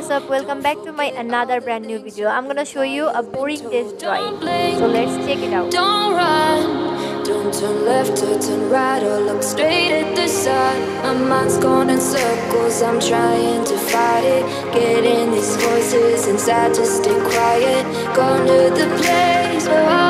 what's up? Welcome back to my another brand new video. I'm gonna show you a boring test drawing so let's check it out. Don't run. Don't turn left or turn right or look straight at the sun. My mind's going in circles. I'm trying to fight it. Getting these voices inside to stay quiet. Going to the place where all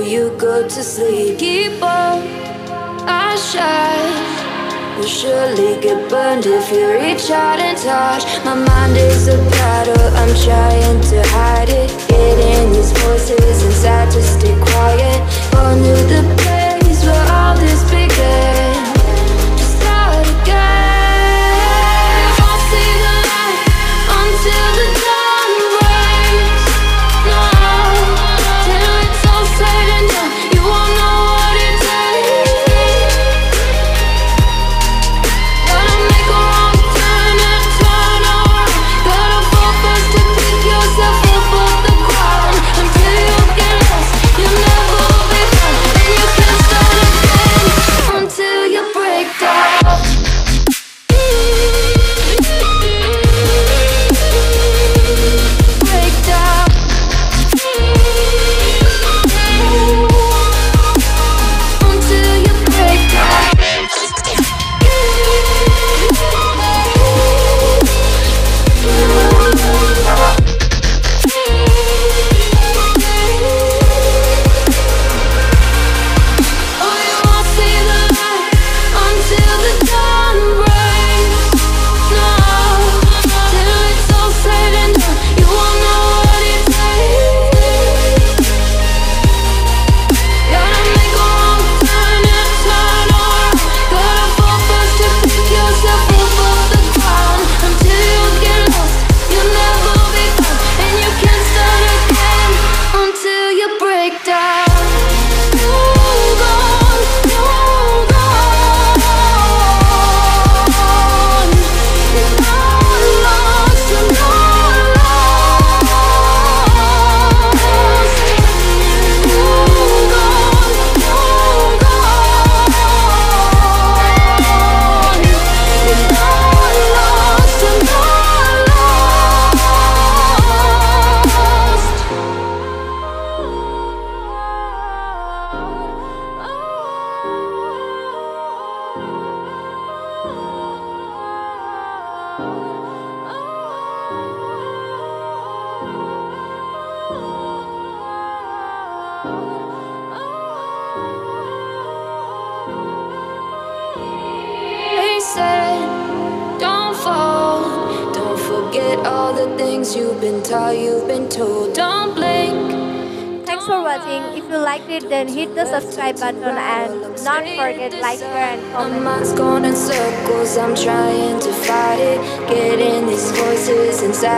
you go to sleep. Keep on, I shine You'll surely get burned if you reach out and touch. My mind is a battle, I'm trying to hide it. Getting these voices inside. To stay quiet. On to the forget all the things you've been taught, you've been told. Don't blink. Thanks for watching. If you liked it, then hit the subscribe button and not forget like, share, and comment. My mind's going in circles. I'm trying to fight it, getting these voices inside.